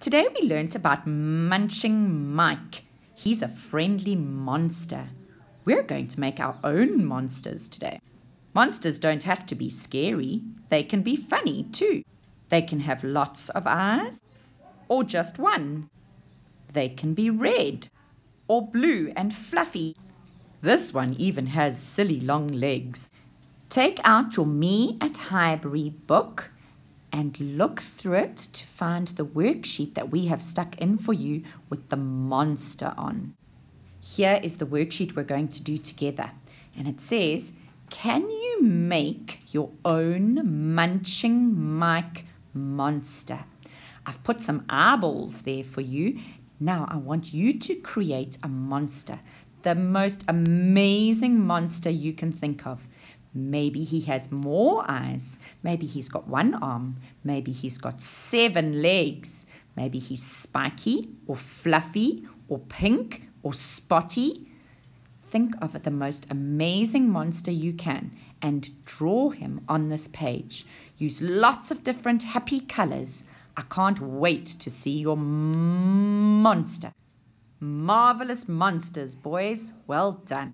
Today we learnt about Munching Mike. He's a friendly monster. We're going to make our own monsters today. Monsters don't have to be scary, they can be funny too. They can have lots of eyes or just one. They can be red or blue and fluffy. This one even has silly long legs. Take out your Me at Highbury book and look through it to find the worksheet that we have stuck in for you with the monster on. Here is the worksheet we're going to do together. And it says, Can you make your own munching Mike monster? I've put some eyeballs there for you. Now I want you to create a monster, the most amazing monster you can think of. Maybe he has more eyes. Maybe he's got one arm. Maybe he's got seven legs. Maybe he's spiky or fluffy or pink or spotty. Think of the most amazing monster you can and draw him on this page. Use lots of different happy colors. I can't wait to see your monster. Marvelous monsters, boys. Well done.